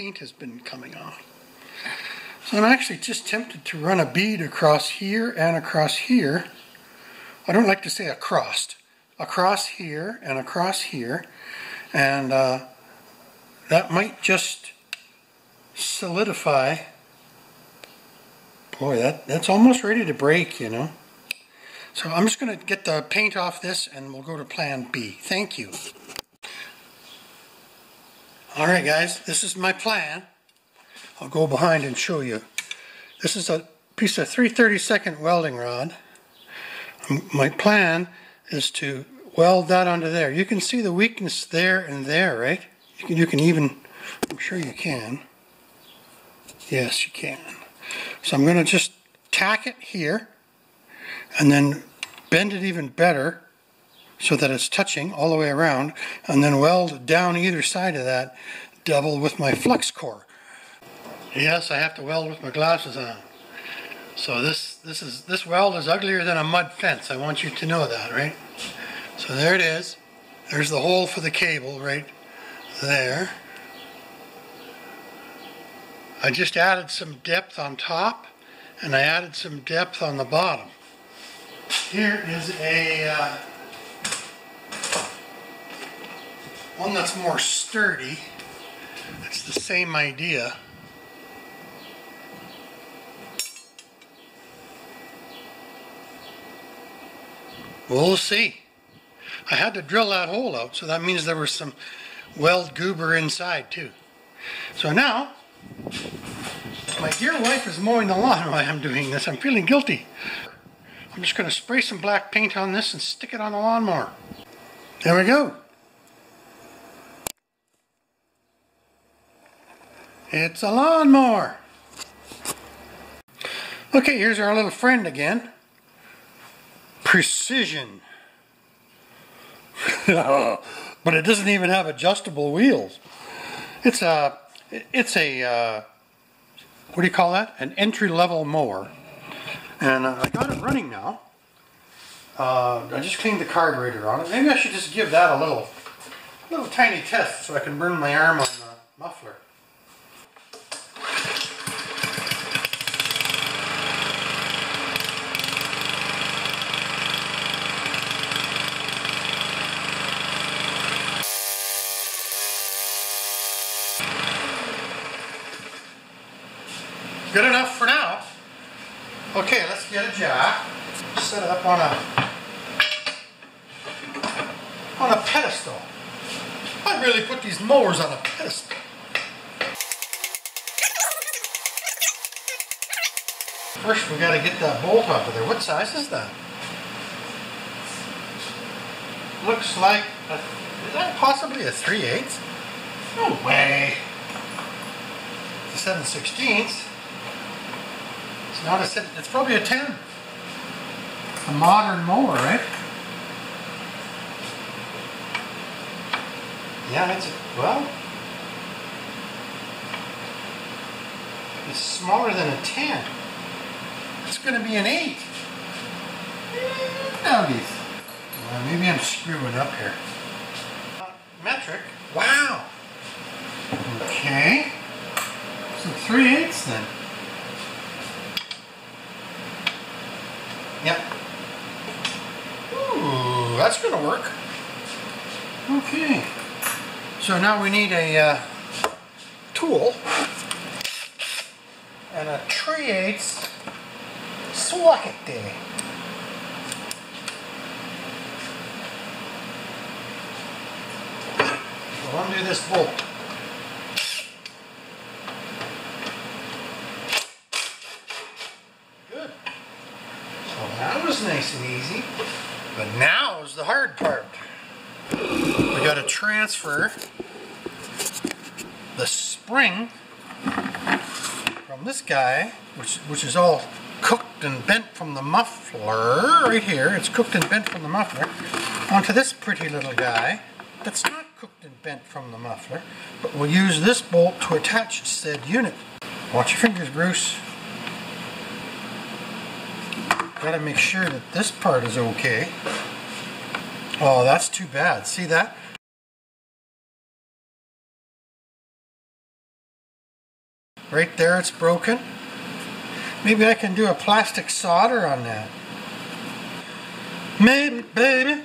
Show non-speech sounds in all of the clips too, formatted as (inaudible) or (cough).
paint has been coming off. So I'm actually just tempted to run a bead across here and across here. I don't like to say across. Across here and across here. And uh, that might just solidify. Boy, that, that's almost ready to break, you know. So I'm just going to get the paint off this and we'll go to plan B. Thank you. Alright guys, this is my plan. I'll go behind and show you. This is a piece of 332nd welding rod. My plan is to weld that onto there. You can see the weakness there and there, right? You can, you can even, I'm sure you can. Yes, you can. So I'm going to just tack it here and then bend it even better so that it's touching all the way around and then weld down either side of that double with my flux core. Yes, I have to weld with my glasses on. So this this is this weld is uglier than a mud fence. I want you to know that, right? So there it is. There's the hole for the cable right there. I just added some depth on top and I added some depth on the bottom. Here is a uh, one that's more sturdy. It's the same idea. We'll see. I had to drill that hole out, so that means there was some weld goober inside too. So now, my dear wife is mowing the lawn while I'm doing this. I'm feeling guilty. I'm just going to spray some black paint on this and stick it on the lawnmower. There we go. It's a lawnmower. Okay, here's our little friend again. Precision. (laughs) but it doesn't even have adjustable wheels. It's a, it's a, uh, what do you call that? An entry-level mower. And uh, I got it running now. Uh, I just cleaned the carburetor on it. Maybe I should just give that a little, little tiny test so I can burn my arm on the muffler. Good enough for now. Okay, let's get a jar. Set it up on a on a pedestal. I really put these mowers on a pedestal. First we gotta get that bolt off of there. What size is that? Looks like, a, is that possibly a 3 8 No way. It's a 7 16 it's not a, seven. it's probably a 10. A modern mower, right? Yeah, it's, well, it's smaller than a 10. It's going to be an 8. Now these. Well, maybe I'm screwing up here. Metric. Wow. Okay. So 3 eighths then. Yep. Ooh, that's going to work. Okay. So now we need a uh, tool and a 3 8 socket there. Undo this bolt. Nice and easy. But now is the hard part. We got to transfer the spring from this guy, which which is all cooked and bent from the muffler right here. It's cooked and bent from the muffler onto this pretty little guy that's not cooked and bent from the muffler, but we'll use this bolt to attach said unit. Watch your fingers, Bruce. Got to make sure that this part is okay. Oh, that's too bad. See that? Right there it's broken. Maybe I can do a plastic solder on that. Maybe, baby.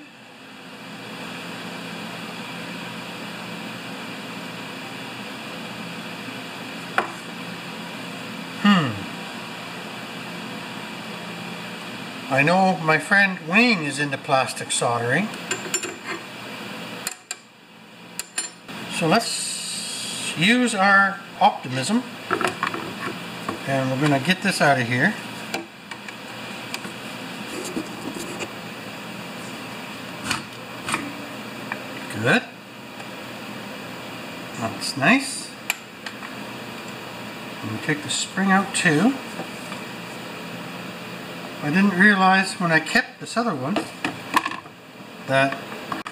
I know my friend Wayne is into plastic soldering. So let's use our optimism and we're going to get this out of here. Good. That's nice. And take the spring out too. I didn't realize when I kept this other one that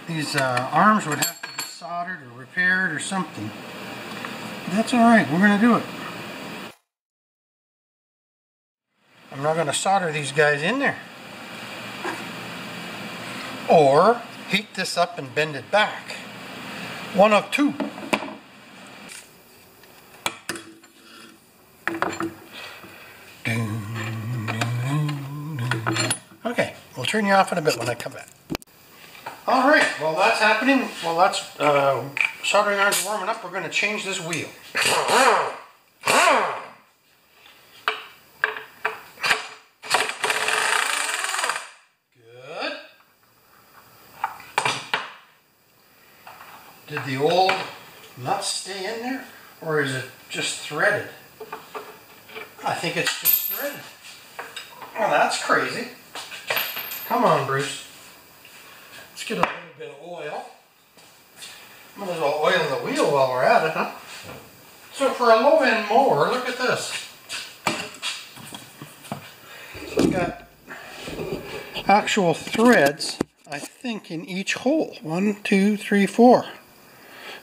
these uh, arms would have to be soldered or repaired or something. That's alright, we're going to do it. I'm not going to solder these guys in there. Or heat this up and bend it back. One of two. Okay, we'll turn you off in a bit when I come back. All right, well that's happening. Well that's uh, soldering irons warming up. We're going to change this wheel. Good. Did the old nuts stay in there, or is it just threaded? I think it's just threaded. Well, that's crazy. Come on, Bruce. Let's get a little bit of oil. Might as well oil the wheel while we're at it, huh? So for a low-end mower, look at this. So it's got actual threads, I think, in each hole. One, two, three, four.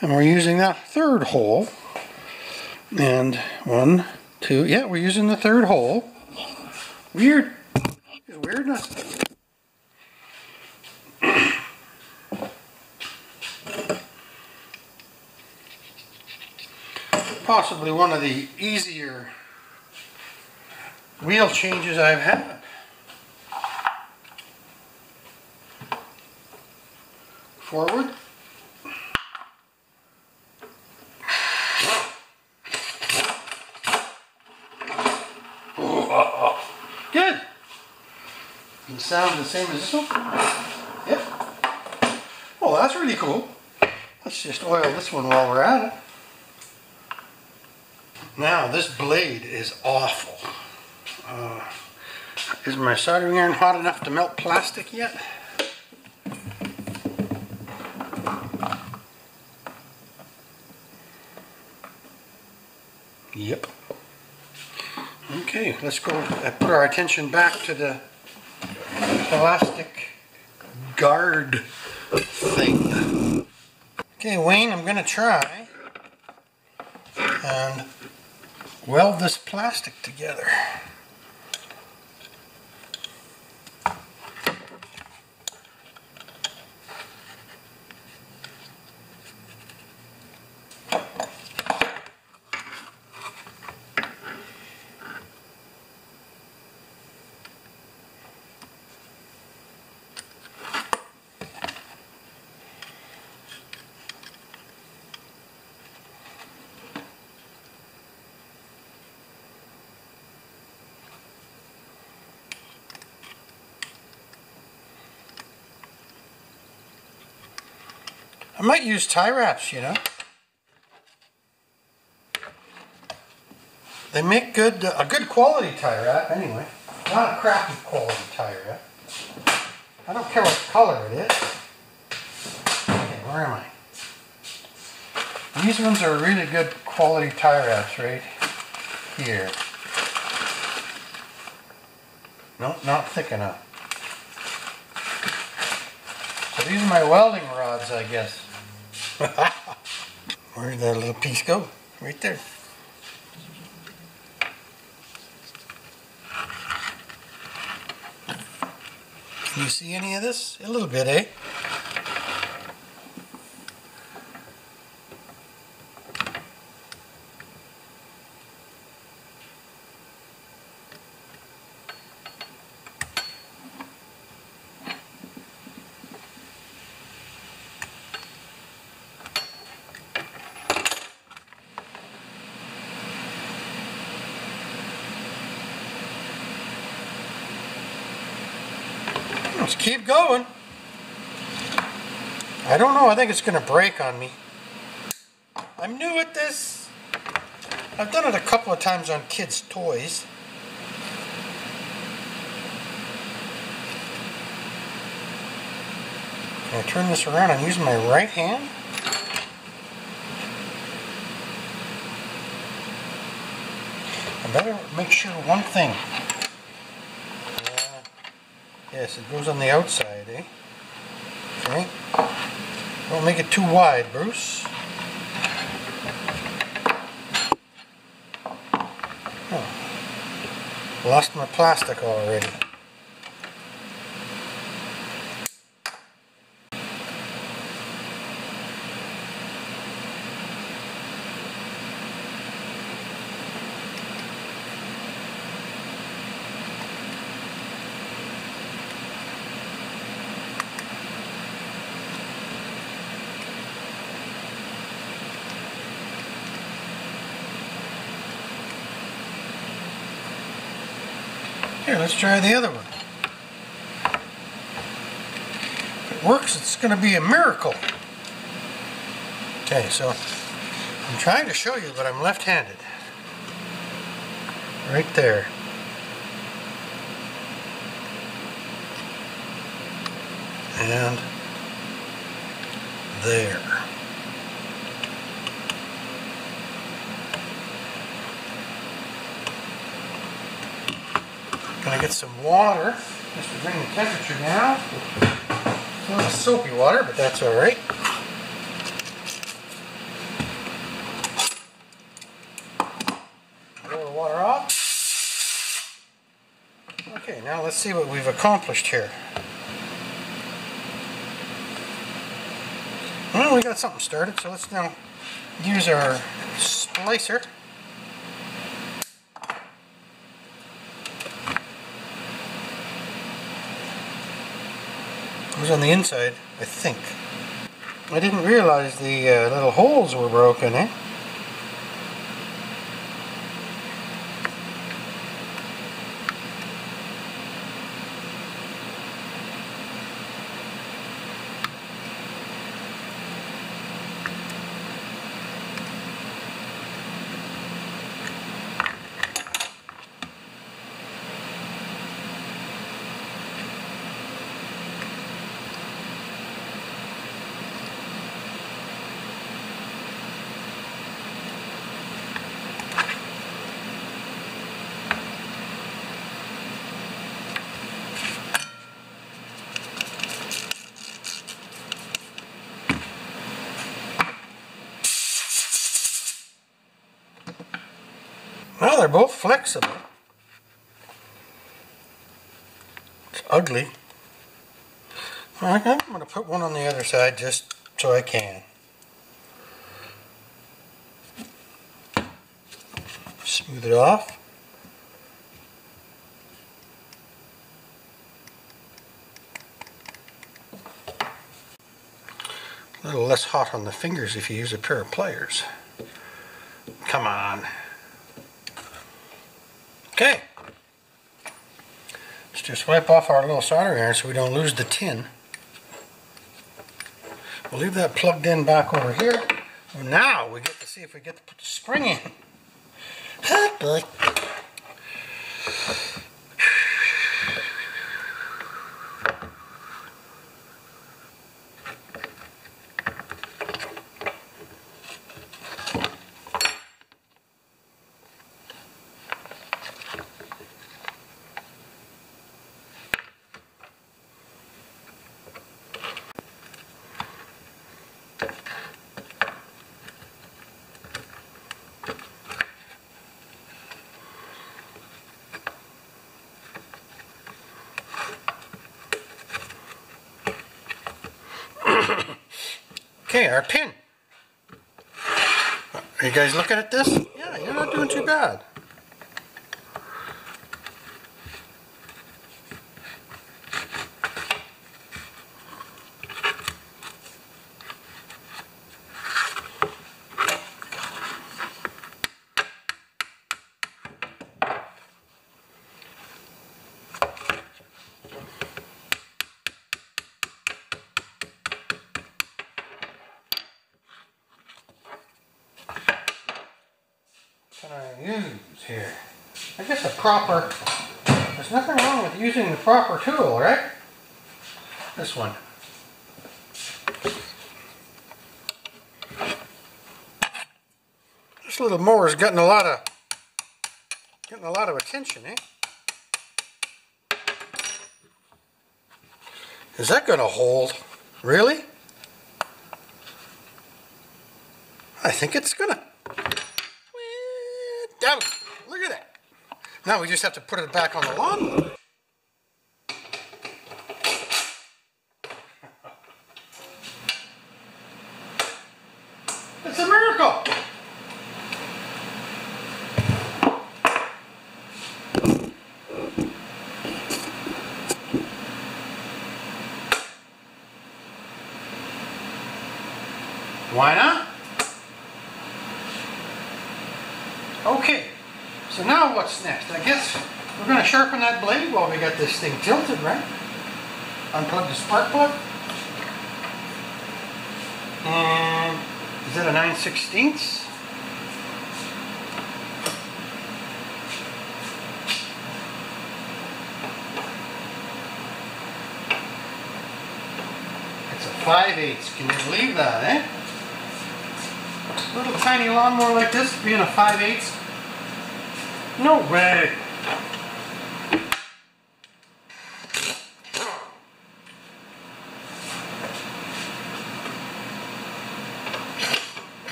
And we're using that third hole. And one, two, yeah, we're using the third hole. Weird. Possibly one of the easier wheel changes I've had. Forward. Good. The sound the same as this one? Yep. Well, that's really cool. Let's just oil this one while we're at it. Now, this blade is awful. Uh, is my soldering iron hot enough to melt plastic yet? Yep. Okay, let's go uh, put our attention back to the plastic guard thing. Okay, Wayne, I'm going to try and weld this plastic together. I might use tie wraps, you know. They make good, uh, a good quality tie wrap anyway. Not a crappy quality tie wrap. I don't care what color it is. Okay, where am I? These ones are really good quality tie wraps right here. No, not thick enough. So these are my welding rods, I guess. Where did that little piece go? Right there. Can you see any of this? A little bit, eh? Let's keep going. I don't know, I think it's going to break on me. I'm new at this. I've done it a couple of times on kids' toys. Can I turn this around? I'm using my right hand. I better make sure one thing. Yes, it goes on the outside, eh? Okay. Don't make it too wide, Bruce. Oh. Lost my plastic already. Here, let's try the other one. If it works, it's going to be a miracle. Okay, so I'm trying to show you, but I'm left-handed. Right there. And there. Gonna get some water just to bring the temperature down. It's not soapy water, but that's all right. Blow the water off. Okay, now let's see what we've accomplished here. Well, we got something started, so let's now use our splicer. Goes on the inside, I think. I didn't realize the uh, little holes were broken, eh? Well, they're both flexible. It's ugly. I'm going to put one on the other side just so I can. Smooth it off. A little less hot on the fingers if you use a pair of pliers. Come on. Okay. Let's just wipe off our little soldering iron so we don't lose the tin. We'll leave that plugged in back over here. Now we get to see if we get to put the spring in. (laughs) Boy. Okay, our pin. Are you guys looking at this? Yeah, you're not doing too bad. Proper, there's nothing wrong with using the proper tool, right? This one. This little mower's getting a lot of, getting a lot of attention, eh? Is that going to hold? Really? I think it's going to. Down. Now we just have to put it back on the lawn. It's a miracle. Why not? Okay, so now what's next? I guess sharpen that blade while we got this thing tilted, right? Unplug the spark plug. And is that a 9 16ths? It's a 5 8 Can you believe that, eh? A little tiny lawnmower like this being a 5 8 No way.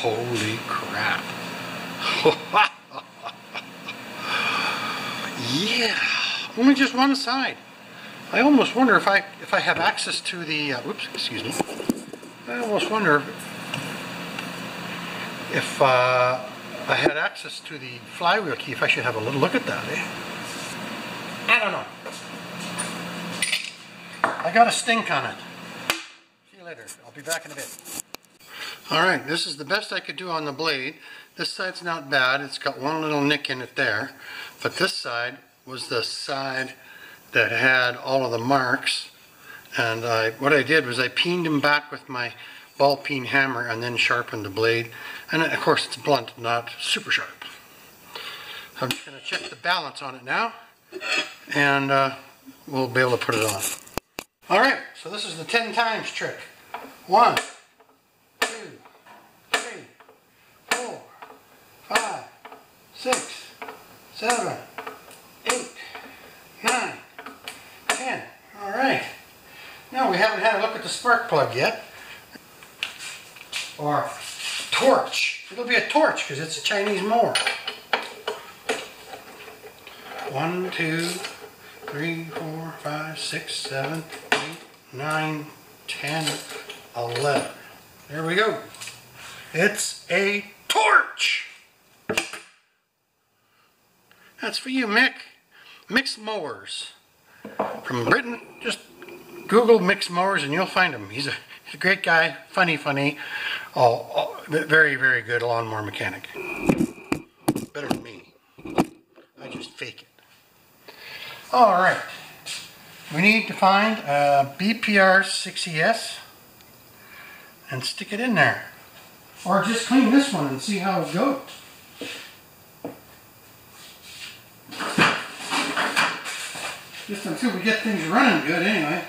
Holy crap. yeah, only just one side. I almost wonder if I if I have access to the uh, whoops, excuse me. I almost wonder if uh, I had access to the flywheel key, if I should have a little look at that. Eh? I don't know. I got a stink on it. See you later. I'll be back in a bit. All right, this is the best I could do on the blade. This side's not bad. It's got one little nick in it there. But this side was the side that had all of the marks. And I, what I did was I peened them back with my ball peen hammer and then sharpened the blade. And of course it's blunt, not super sharp. I'm just going to check the balance on it now. And uh, we'll be able to put it on. All right, so this is the 10 times trick. One, two, three, four, five, six, seven, eight, nine, ten. All right. Now we haven't had a look at the spark plug yet. Or torch. It'll be a torch because it's a Chinese mower. One, two, three, four, five, six, seven, eight, nine, ten, eleven. There we go. It's a torch. That's for you, Mick. Mick's Mowers from Britain. Just Google Mick's Mowers and you'll find him. He's a, he's a great guy, funny, funny, oh, very, very good lawnmower mechanic. Better than me. I just fake it. All right. We need to find a BPR 6ES and stick it in there. Or just clean this one and see how it goes. Just until we get things running good anyway.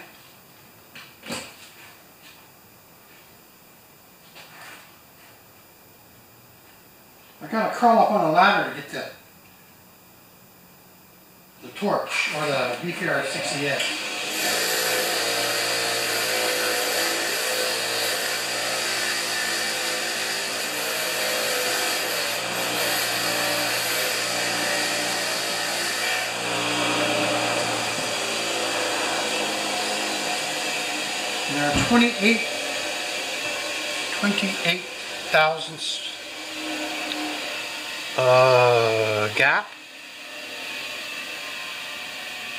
I gotta crawl up on a ladder to get the the torch or the BPR 6ES. There are 28 28 thousandths uh, gap.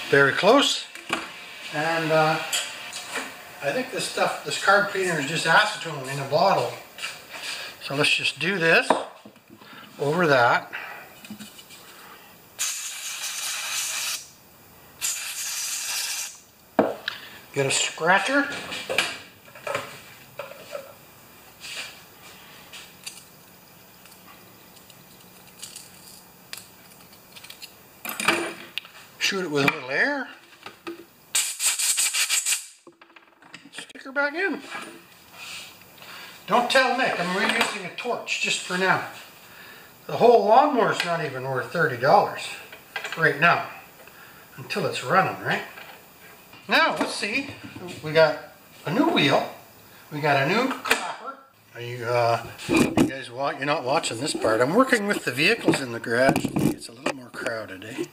Very close. And uh, I think this stuff, this carb cleaner is just acetone in a bottle. So let's just do this over that. Get a scratcher. Shoot it with a little air. Stick her back in. Don't tell Nick, I'm reusing a torch just for now. The whole lawnmower's not even worth $30 right now. Until it's running, right? Now, let's see. We got a new wheel. We got a new clapper. Are you, uh, you guys, you're not watching this part. I'm working with the vehicles in the garage. It's a little more crowded, eh?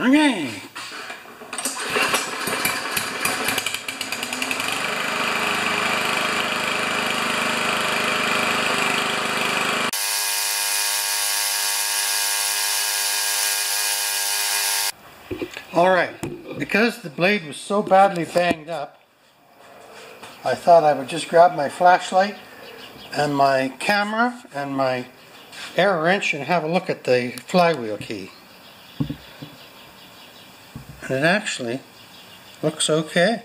Okay. Alright, because the blade was so badly banged up, I thought I would just grab my flashlight and my camera and my air wrench and have a look at the flywheel key. And it actually looks okay.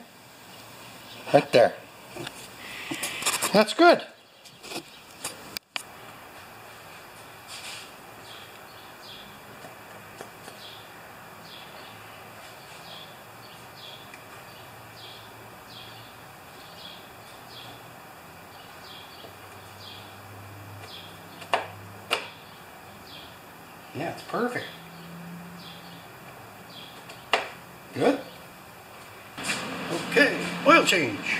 Right there. That's good. Yeah, it's perfect. Good? Okay, oil change.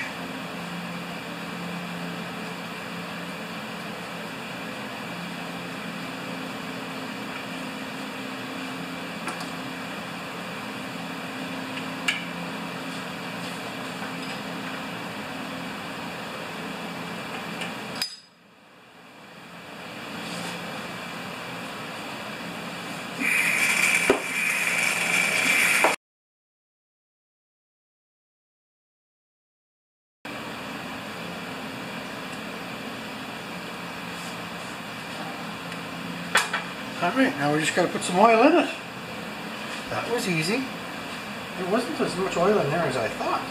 Alright, now we're just going to put some oil in it. That was easy. There wasn't as much oil in there as I thought.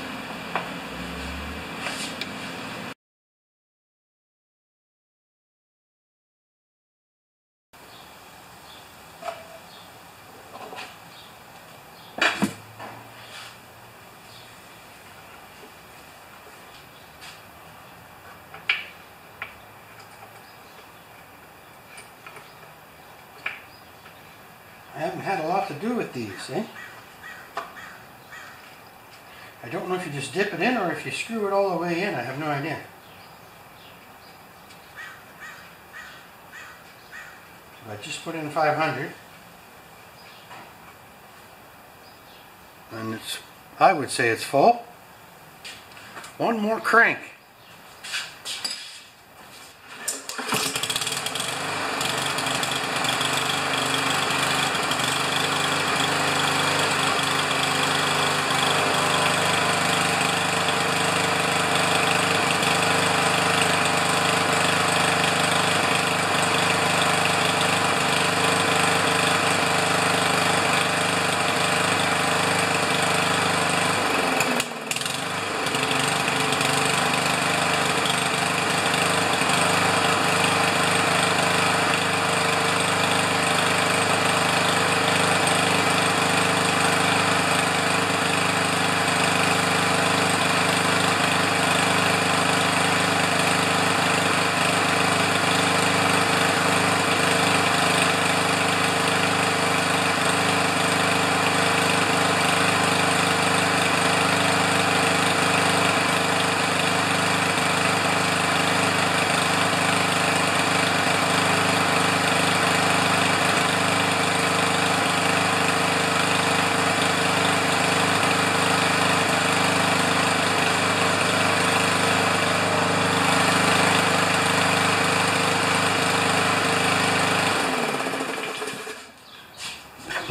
I haven't had a lot to do with these, eh? I don't know if you just dip it in or if you screw it all the way in. I have no idea. I just put in 500. And it's, I would say it's full. One more crank.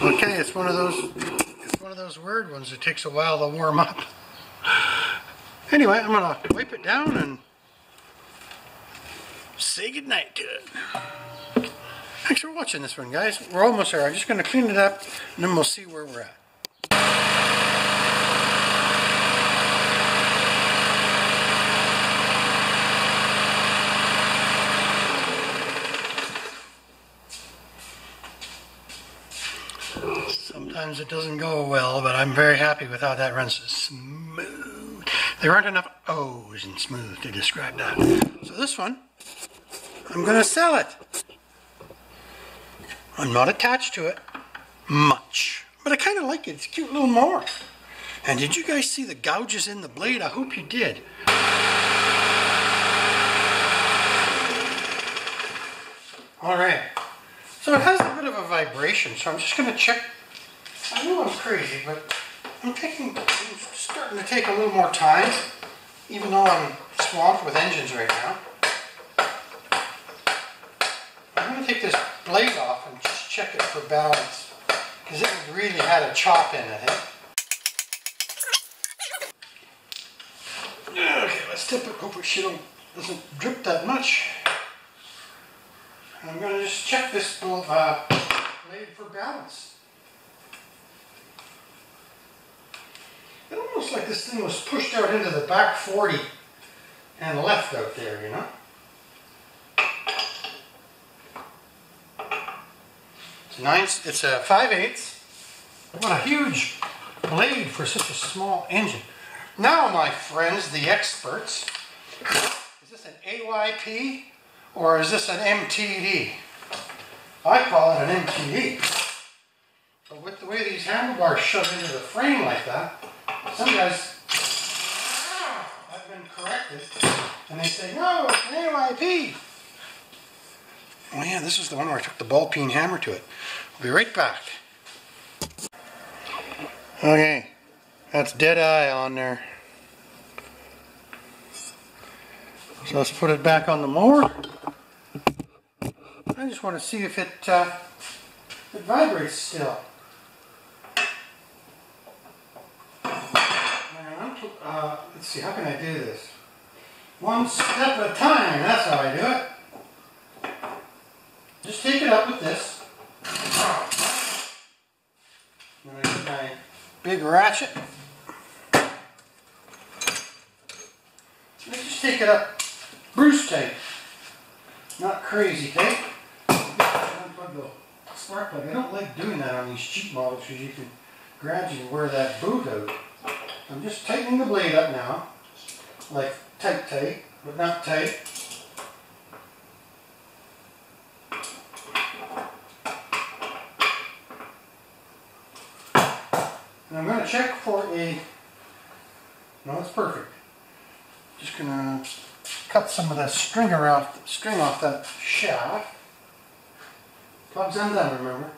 Okay, it's one of those it's one of those weird ones that takes a while to warm up. Anyway, I'm gonna wipe it down and say goodnight to it. Thanks for watching this one, guys. We're almost there. I'm just gonna clean it up and then we'll see where we're at. Sometimes it doesn't go well, but I'm very happy with how that runs smooth. There aren't enough O's in smooth to describe that. So this one, I'm going to sell it. I'm not attached to it much, but I kind of like it. It's a cute little mower. And did you guys see the gouges in the blade? I hope you did. All right. So it has a bit of a vibration, so I'm just going to check. I know I'm crazy, but I'm taking, I'm starting to take a little more time, even though I'm swamped with engines right now. I'm going to take this blade off and just check it for balance, because it really had a chop in it. Eh? Okay, let's tip it. Hope it doesn't drip that much. I'm going to just check this uh, blade for balance. It almost like this thing was pushed out into the back 40 and left out there, you know? It's nine, it's a 5 eighths. What a huge blade for such a small engine. Now, my friends, the experts, is this an AYP or is this an MTD? I call it an MTD. But with the way these handlebars shove into the frame like that, some guys have been corrected and they say, no, it's an AYP. Oh yeah, this is the one where I took the ball peen hammer to it. I'll be right back. Okay, that's dead eye on there. So let's put it back on the mower. I just want to see if it, uh, it vibrates still. Uh, let's see, how can I do this? One step at a time, that's how I do it. Just take it up with this. Then I get my big ratchet. Let's just take it up Bruce tape. Not crazy tape. The spark plug. I don't like doing that on these cheap models because you can gradually wear that boot out. I'm just tightening the blade up now, like tight tight, but not tight. And I'm going to check for a, no, it's perfect. Just going to cut some of the stringer off, string off that shaft. Plugs undone, remember.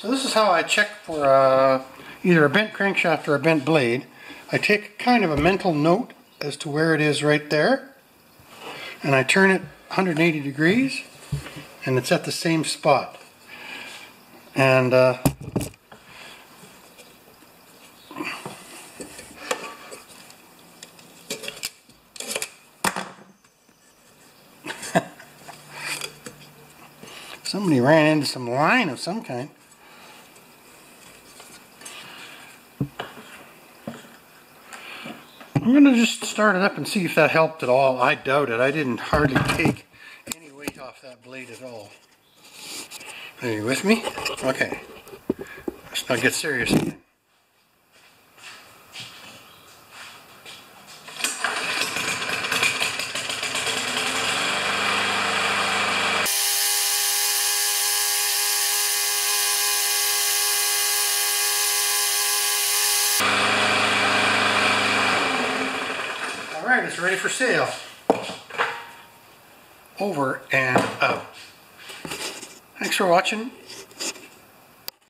So this is how I check for uh, either a bent crankshaft or a bent blade. I take kind of a mental note as to where it is right there. And I turn it 180 degrees and it's at the same spot. And uh, (laughs) Somebody ran into some line of some kind. I'm going to just start it up and see if that helped at all. I doubt it. I didn't hardly take any weight off that blade at all. Are you with me? Okay. Let's not get serious again. right, sale. Over and out. Thanks for watching.